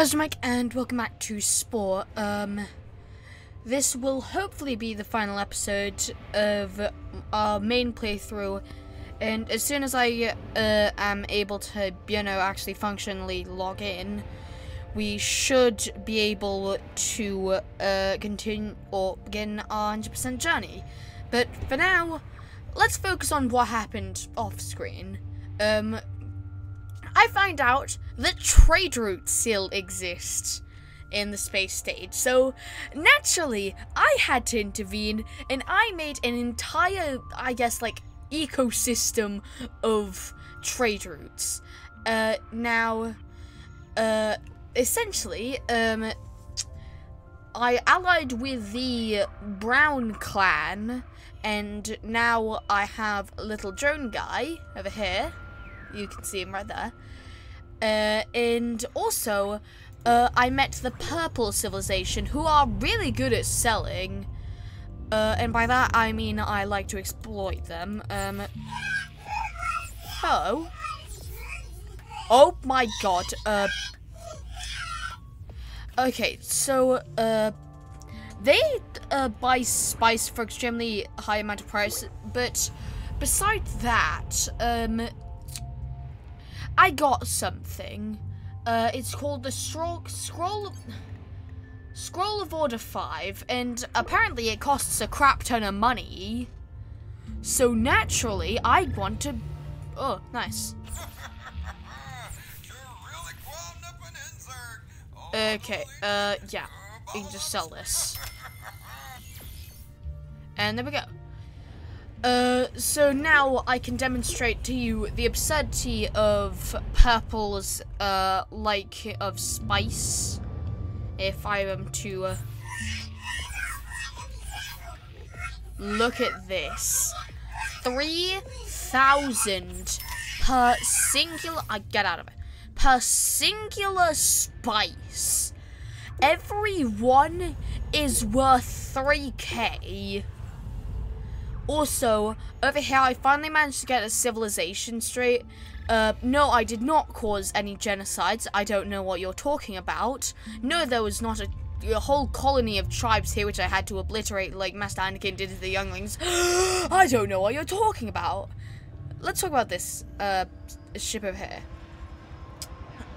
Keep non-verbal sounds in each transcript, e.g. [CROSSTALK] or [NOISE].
How's Mike and welcome back to Spore. Um, this will hopefully be the final episode of our main playthrough, and as soon as I uh, am able to, you know, actually functionally log in, we should be able to uh, continue or begin our 100% journey. But for now, let's focus on what happened off screen. Um, I find out that trade routes still exist in the space stage. So naturally, I had to intervene and I made an entire, I guess, like ecosystem of trade routes. Uh, now, uh, essentially, um, I allied with the Brown clan, and now I have a little drone guy over here. You can see him right there. Uh, and also, uh, I met the Purple Civilization, who are really good at selling. Uh, and by that, I mean I like to exploit them. Um? Oh my god. Uh, okay, so, uh, they uh, buy spice for extremely high amount of price, but besides that, um, I got something. Uh, it's called the Scroll Scroll Scroll of Order Five, and apparently it costs a crap ton of money. So naturally, I want to. Oh, nice. Okay. Uh, yeah. You can just sell this. And there we go. Uh, so now I can demonstrate to you the absurdity of purple's, uh, like, of spice. If I am to, uh, Look at this. 3,000 per singular, I get out of it, per singular spice. Every one is worth 3k. Also, over here, I finally managed to get a civilization straight. Uh, no, I did not cause any genocides. I don't know what you're talking about. No, there was not a, a whole colony of tribes here which I had to obliterate like Master Anakin did to the younglings. [GASPS] I don't know what you're talking about. Let's talk about this uh, ship over here.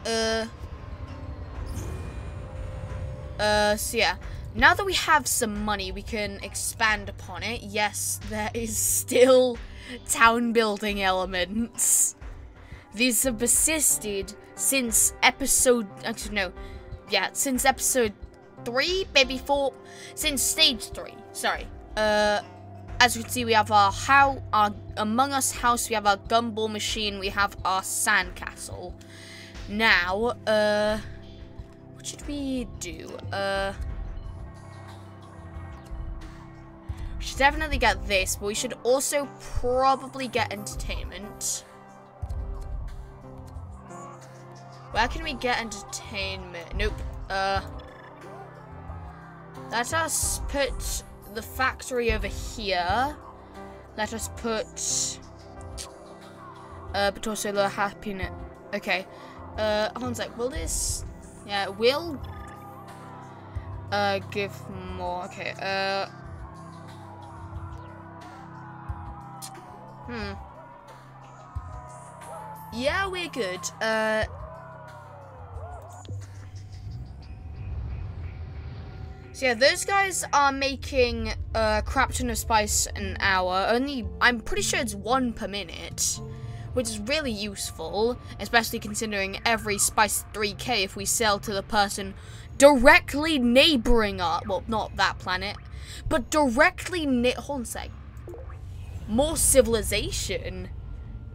Uh, uh, so yeah. Now that we have some money, we can expand upon it. Yes, there is still town building elements. These have persisted since episode, actually no, yeah, since episode 3, maybe 4, since stage 3, sorry. Uh, as you can see, we have our how our Among Us house, we have our gumball machine, we have our sandcastle. Now, uh, what should we do? Uh, we should definitely get this, but we should also probably get entertainment. Where can we get entertainment? Nope. Uh, let us put the factory over here. Let us put, uh, but also the happiness. Okay. Uh, a sec. Will this? Yeah, will. Uh, give more. Okay. Uh. Hmm. Yeah, we're good. Uh. So yeah, those guys are making a uh, crap ton of spice an hour. Only, I'm pretty sure it's one per minute, which is really useful, especially considering every spice 3k if we sell to the person directly neighboring us. Well, not that planet, but directly hold on a sec. More civilization.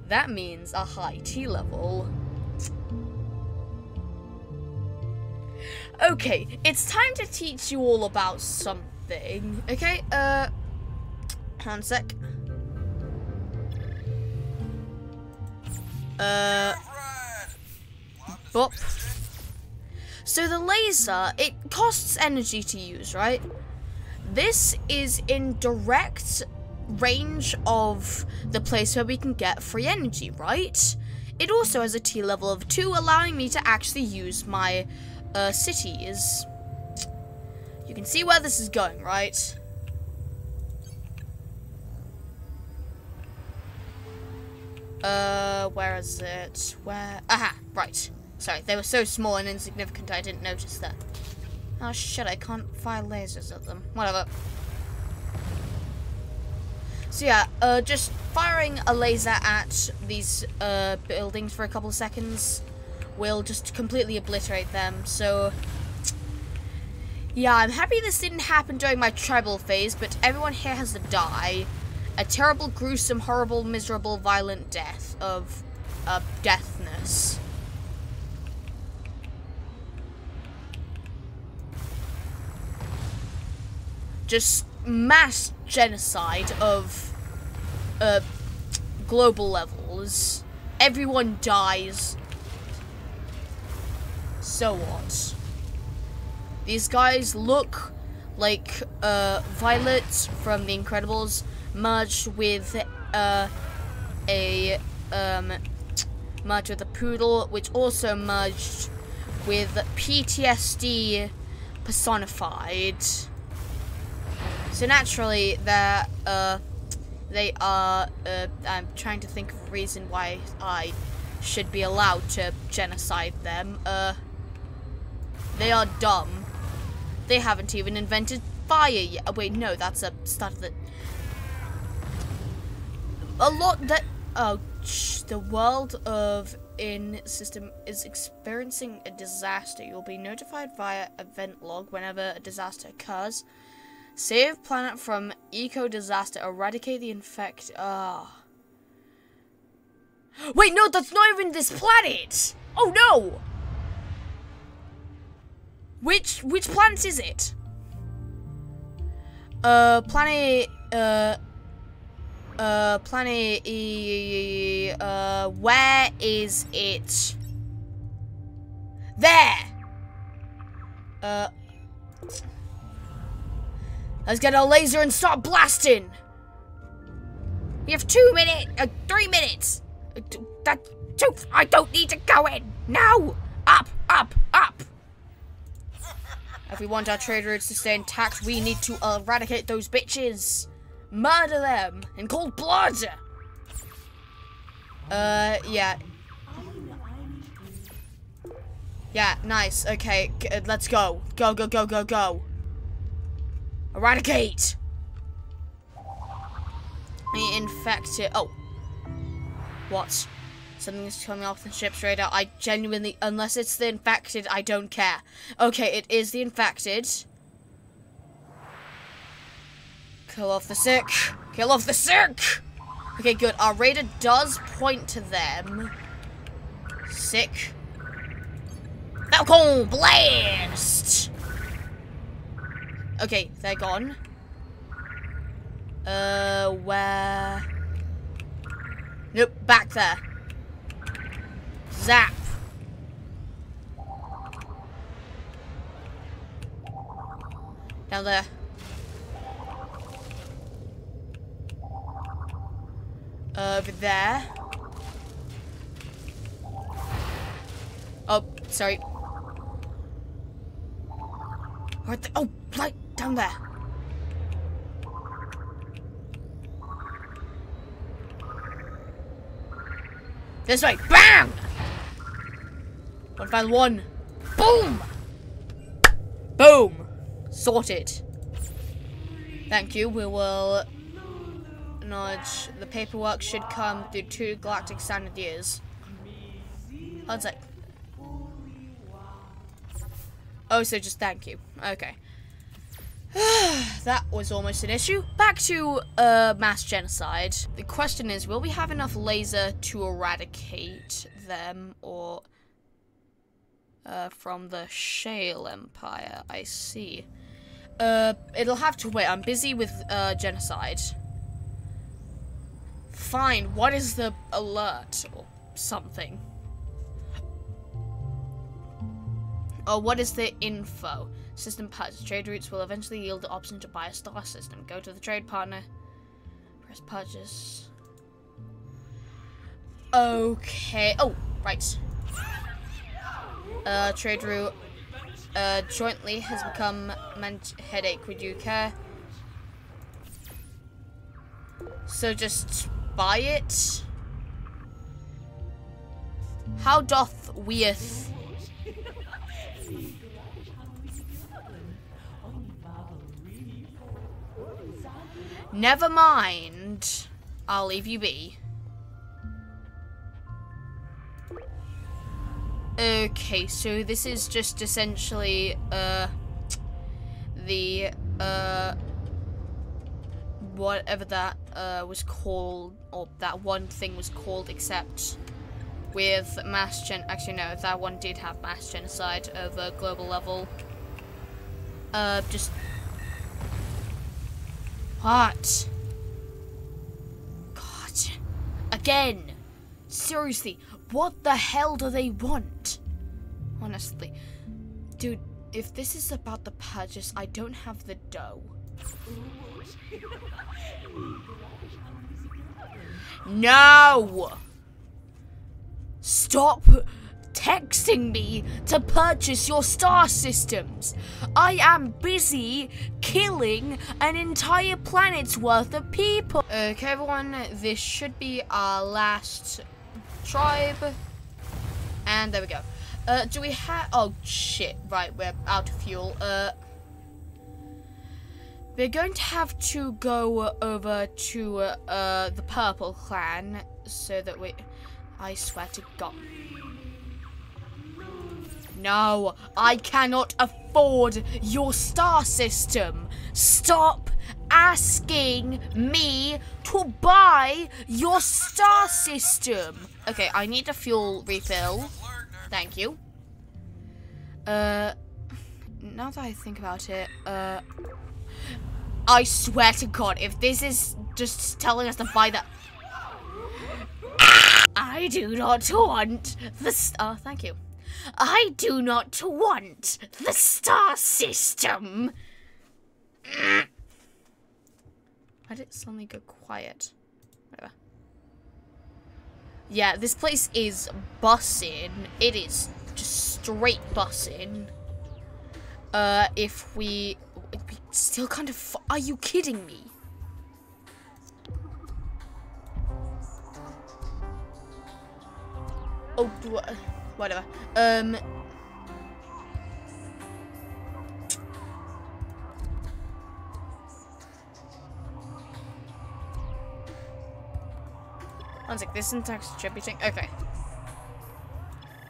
That means a high T level. Okay, it's time to teach you all about something. Okay, uh, one sec. Uh, bop. So the laser, it costs energy to use, right? This is in direct range of the place where we can get free energy, right? It also has a T level of 2, allowing me to actually use my uh, cities. You can see where this is going, right? Uh, where is it? Where? Aha, right. Sorry, they were so small and insignificant I didn't notice that. Oh shit, I can't fire lasers at them. Whatever. So yeah, uh, just firing a laser at these uh, buildings for a couple of seconds will just completely obliterate them. So yeah, I'm happy this didn't happen during my tribal phase, but everyone here has to die. A terrible, gruesome, horrible, miserable, violent death of uh, deathness. Just mass genocide of uh, global levels. Everyone dies. So what? These guys look like uh, Violet from The Incredibles merged with uh, a um, merged with a poodle, which also merged with PTSD personified. So naturally, they're uh, they are. Uh, I'm trying to think of a reason why I should be allowed to genocide them. Uh, they are dumb. They haven't even invented fire yet. Oh, wait, no, that's a stuff that. A lot that. Oh, the world of in system is experiencing a disaster. You'll be notified via event log whenever a disaster occurs. Save planet from eco disaster. Eradicate the infect. Ah. Wait, no, that's not even this planet. Oh no. Which which planet is it? Uh, planet. Uh. Uh, planet. Uh, where is it? There. Uh. Let's get a laser and start blasting. We have two minutes, uh, three minutes. Uh, that two. I don't need to go in. Now, Up, up, up. If we want our trade routes to stay intact, we need to eradicate those bitches. Murder them in cold blood. Uh, yeah. Yeah, nice. Okay, let's go. Go, go, go, go, go. Eradicate! The infected. Oh. What? Something's coming off the ship's radar. I genuinely, unless it's the infected, I don't care. Okay, it is the infected. Kill off the sick. Kill off the sick! Okay, good. Our radar does point to them. Sick. Falcon Blast! Okay, they're gone. Uh, where? Nope, back there. Zap. Down there. Over there. Oh, sorry. Right there. Oh, right down there. This way. Bam! One final one. Boom! Boom! Sort it. Thank you. We will nudge. The paperwork should come through two galactic standard years. One sec. Oh, so just thank you. Okay. [SIGHS] that was almost an issue. Back to uh, mass genocide. The question is, will we have enough laser to eradicate them or uh, from the Shale Empire? I see. Uh, it'll have to wait. I'm busy with uh, genocide. Fine. What is the alert or something? Oh, what is the info? System purchase. Trade routes will eventually yield the option to buy a star system. Go to the trade partner. Press purchase. Okay. Oh, right. Uh, trade route. uh, jointly has become headache. Would you care? So just buy it. How doth weeth? Never mind. I'll leave you be. Okay, so this is just essentially, uh, the, uh, whatever that, uh, was called, or that one thing was called, except with mass gen- actually no, that one did have mass genocide over a global level. Uh, just... What? God. Again! Seriously, what the hell do they want? Honestly. Dude, if this is about the purchase, I don't have the dough. No! Stop texting me to purchase your star systems. I am busy killing an entire planet's worth of people. Okay, everyone, this should be our last tribe. And there we go. Uh, do we have... Oh, shit. Right, we're out of fuel. Uh, we're going to have to go over to uh, the purple clan so that we... I swear to God. No, I cannot afford your star system. Stop asking me to buy your star system. Okay, I need a fuel refill. Thank you. Uh, now that I think about it, uh, I swear to God, if this is just telling us to buy that. I do not want the star. Oh, thank you. I do not want the star system. Why did it suddenly go quiet? Whatever. Yeah, this place is bussing. It is just straight bussing. Uh, if we, we still kind of. Are you kidding me? Oh, whatever. Um. One sec, this syntax should be changed. Okay.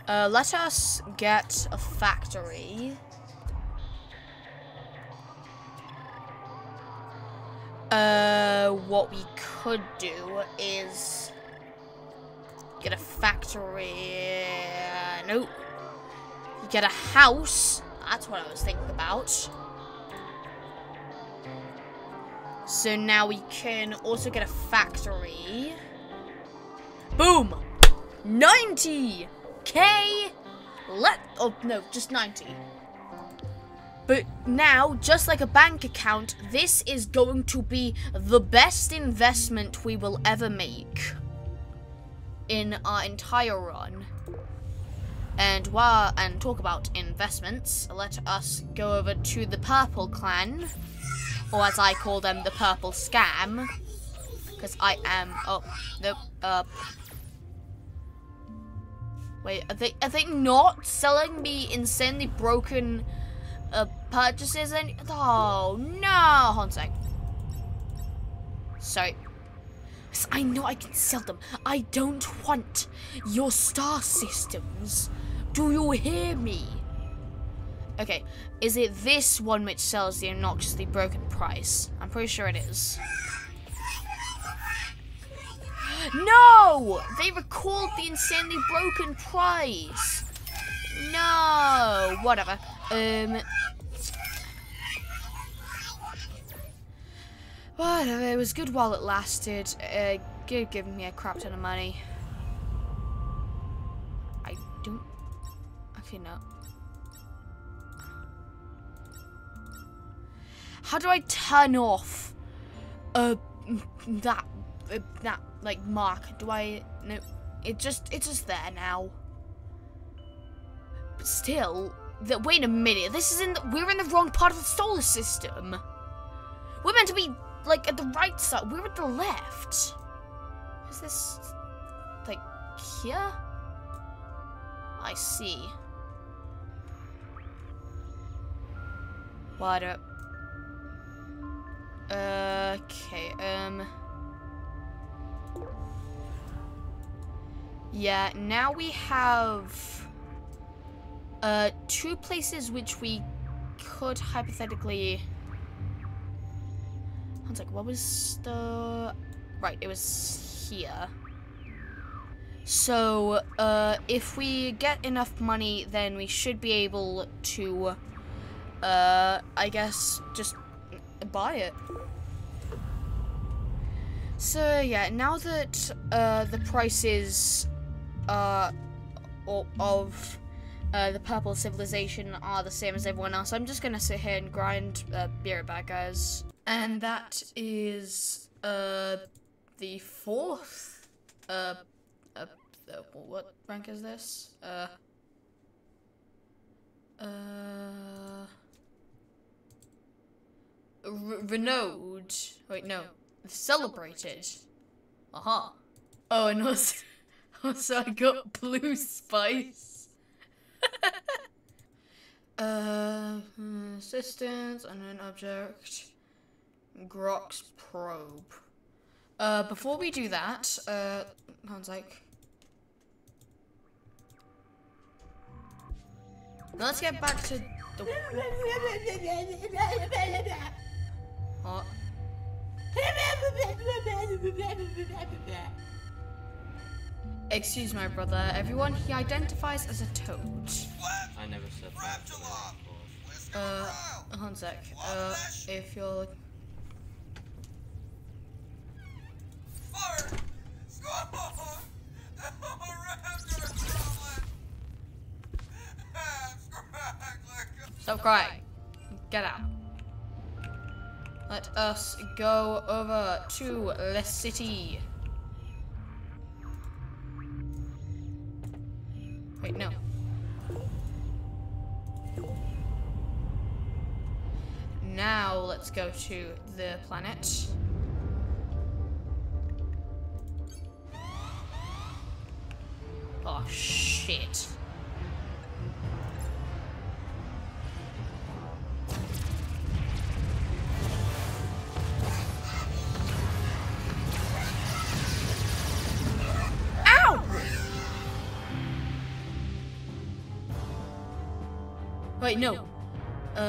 Uh, let us get a factory. Uh, what we could do is Get a factory. Nope. You get a house. That's what I was thinking about. So now we can also get a factory. Boom! 90! K! Let- oh, no, just 90. But now, just like a bank account, this is going to be the best investment we will ever make in our entire run. And while and talk about investments, let us go over to the Purple Clan, or as I call them, the Purple Scam, because I am. Oh, nope. Uh, wait, are they are they not selling me insanely broken uh, purchases? And oh no, hold on. Sorry. I know I can sell them. I don't want your star systems. Do you hear me? Okay, is it this one which sells the obnoxiously broken price? I'm pretty sure it is. No! They recalled the insanely broken price. No! Whatever. Um, Whatever, it was good while it lasted. Uh, give, giving me a crap ton of money. No. How do I turn off uh, that, uh, that, like, mark? Do I... No, it just, it's just there now. But still, The, wait a minute. This is in. The, we're in the wrong part of the solar system. We're meant to be like at the right side. We're at the left. Is this like here? I see. What up? Okay, um... Yeah, now we have... Uh, two places which we could hypothetically... I was like, what was the... Right, it was here. So, uh, if we get enough money, then we should be able to, uh, I guess, just buy it. So, yeah, now that, uh, the prices, uh, of, uh, the Purple Civilization are the same as everyone else, I'm just gonna sit here and grind, uh, beer back, guys. And that is, uh, the fourth, uh, uh, what rank is this? Uh. Uh. R Wait, no. Celebrated. Aha. Uh -huh. Oh, and also, [LAUGHS] also I got blue spice. [LAUGHS] uh, assistance, unknown object, Grox probe. Uh, before we do that, uh, sounds like let's get back to the. [LAUGHS] What? Excuse my brother. Everyone, he identifies as a toad. I never said that. Uh, one sec. Uh, if you're. Stop crying. Get out. Let us go over to the city. Wait, no. Now let's go to the planet.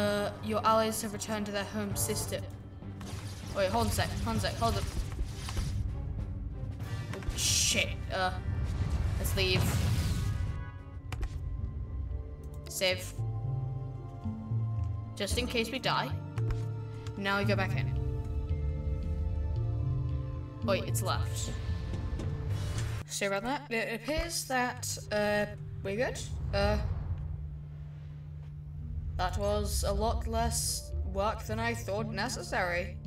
Uh, your allies have returned to their home system. Wait, hold on a sec. Hold on a sec. Hold up. Shit. Uh, let's leave. Save. Just in case we die. Now we go back in. Wait, it's left. Sorry about that. It appears that, uh, we're good. Uh, that was a lot less work than I thought necessary.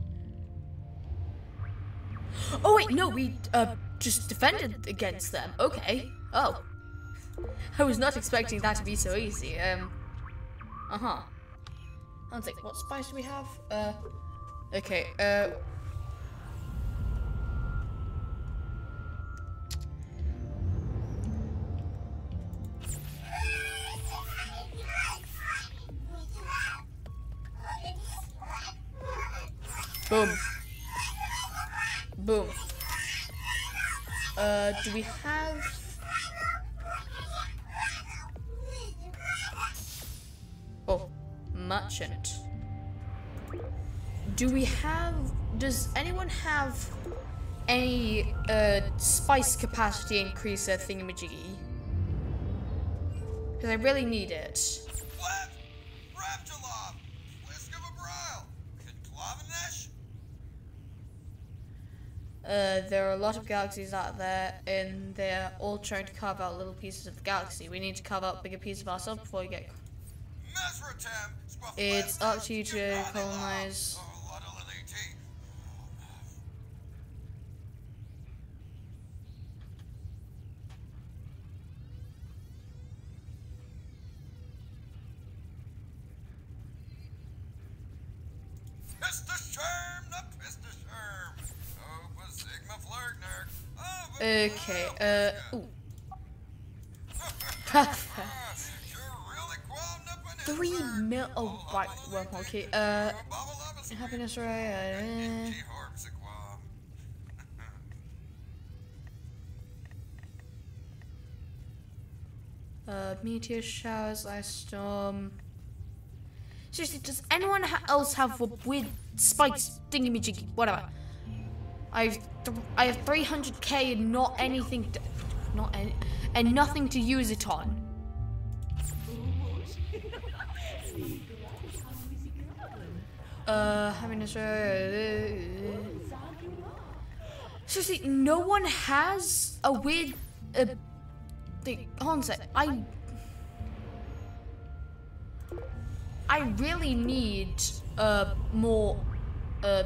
Oh wait, no, we uh, just defended against them. Okay. Oh. I was not expecting that to be so easy. Um. Uh-huh. I was like, what spice do we have? Uh. Okay, uh. Boom. Boom. Uh, do we have... Oh, merchant. Do we have... Does anyone have any uh, spice capacity increaser thingamajiggy? Because I really need it. Uh, there are a lot of galaxies out there, and they're all trying to carve out little pieces of the galaxy. We need to carve out bigger pieces of ourselves before we get. It's up to you to colonize. Mr. Okay, uh, ooh. Perfect. [LAUGHS] Three mil. Oh, right. Well, okay. Uh, happiness right. Uh, uh, meteor showers, ice storm. Seriously, does anyone else have weird spikes, dingy me jiggy, whatever? I've I have 300k and not anything, to, not any, and nothing to use it on. Uh, having a seriously, no one has a weird uh, thing. Hold. I I really need uh more uh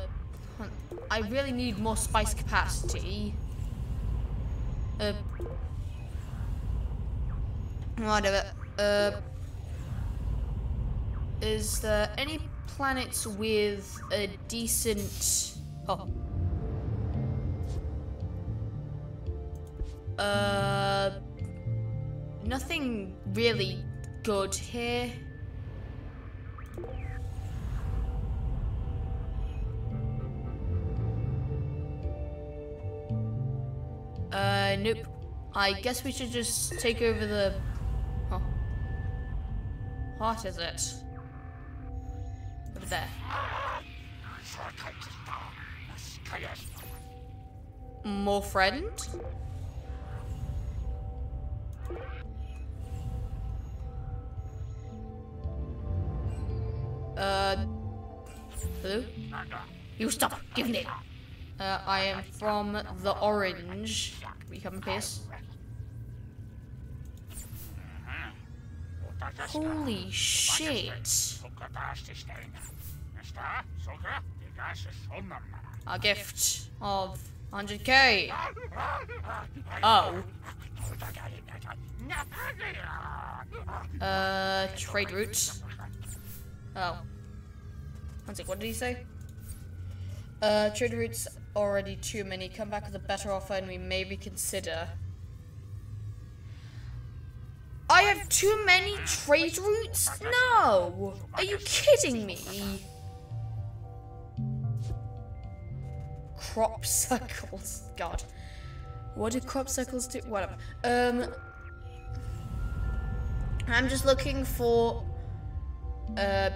I really need more spice capacity. Uh, whatever. Uh, is there any planets with a decent... Oh. Uh, nothing really good here. Uh, nope. I guess we should just take over the... Oh. What is it? Over there. More friend? Uh... Hello? You stop! Give me! Uh, I am from the orange. We come in peace. Holy shit. A gift of 100k. Oh. Uh, trade routes. Oh. What did he say? Uh, trade routes already too many. Come back with a better offer and we maybe consider. I have too many trade routes? No! Are you kidding me? Crop [LAUGHS] circles. God. What do crop circles do? Whatever. Um, I'm just looking for uh,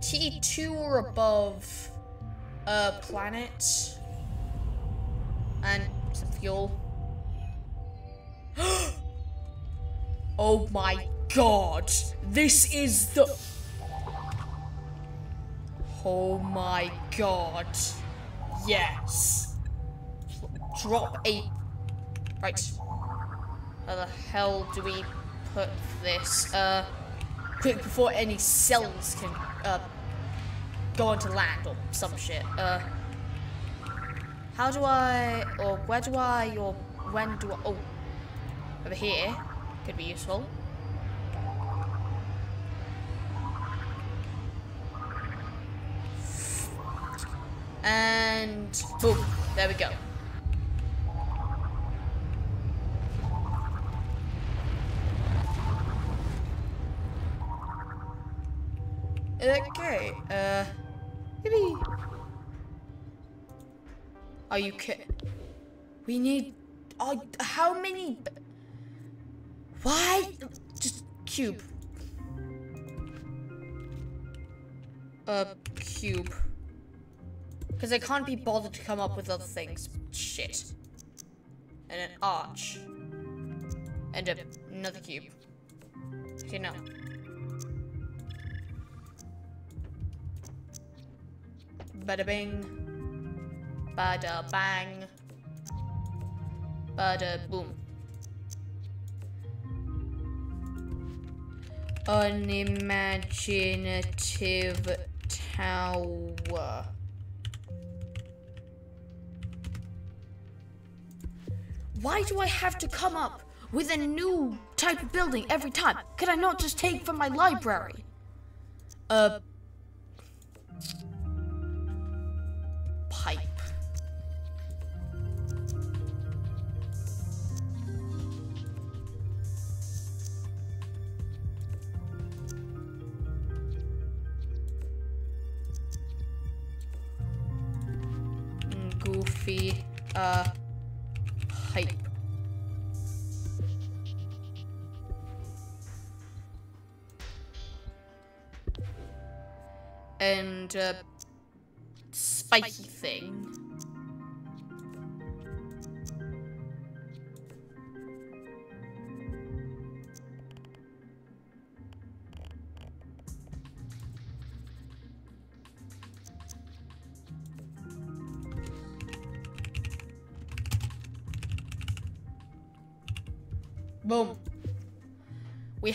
T2 or above uh, planet and some fuel. [GASPS] oh my god! This is the... Oh my god. Yes. Drop a... Right. How the hell do we put this? Uh, quick before any cells can, uh, go onto land or some shit. Uh... How do I, or where do I, or when do I, oh, over here, could be useful. And boom, there we go. Okay, uh, maybe are you kidding? We need... Oh, how many... Why? Just cube. A cube. Because I can't be bothered to come up with other things. Shit. And an arch. And a, another cube. Okay, no. Bada bing. Bada bang. Bada boom. Unimaginative tower. Why do I have to come up with a new type of building every time? Could I not just take from my library? Uh, goofy uh, hype. And uh, spiky thing.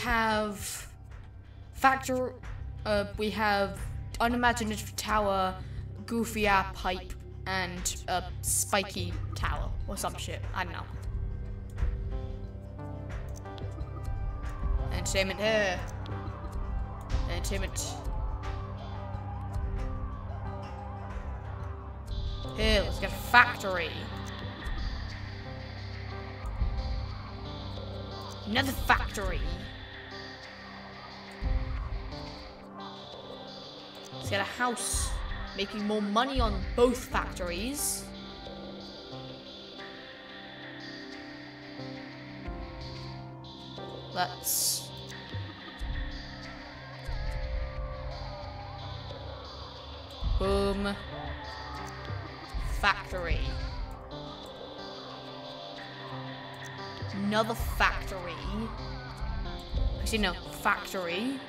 Have factor. Uh, we have unimaginative tower, goofy air pipe, and a spiky tower or some shit. I don't know. Entertainment here. Entertainment. Here, let's get a factory. Another factory. Get a house. Making more money on both factories. Let's... Boom. Factory. Another factory. Actually, no. Factory.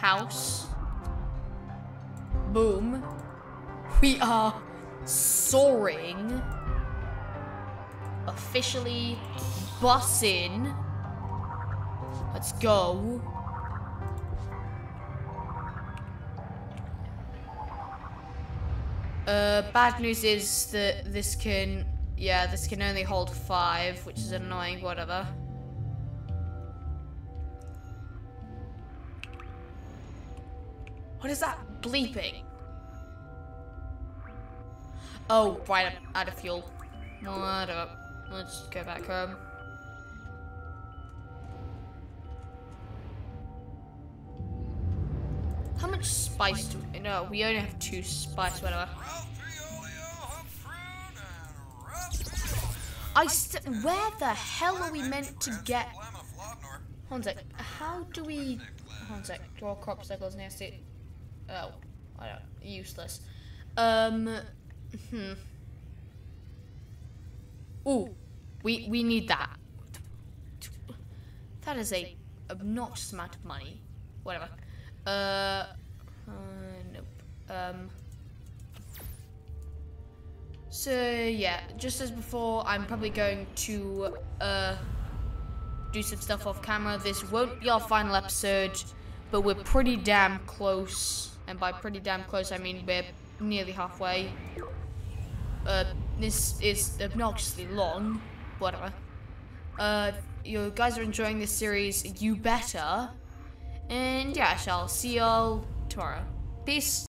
House. Boom. We are soaring. Officially bussing. Let's go. Uh, bad news is that this can, yeah, this can only hold five, which is annoying, whatever. What is that bleeping? Oh, right, I'm out of fuel. Whatever. Let's go back home. How much spice do we... No, we only have two spice, whatever. I st Where the hell are we meant to get... Hold on sec. How do we... Hold on sec. Draw crop circles nasty. Oh. I don't... Useless. Um... Hmm. Ooh. We, we need that. That is a obnoxious amount of money. Whatever. Uh, uh, nope. Um, so yeah, just as before, I'm probably going to uh, do some stuff off camera. This won't be our final episode, but we're pretty damn close. And by pretty damn close, I mean we're nearly halfway. Uh, this is obnoxiously long. Whatever. Uh, you guys are enjoying this series, you better. And yeah, I shall see y'all tomorrow. Peace.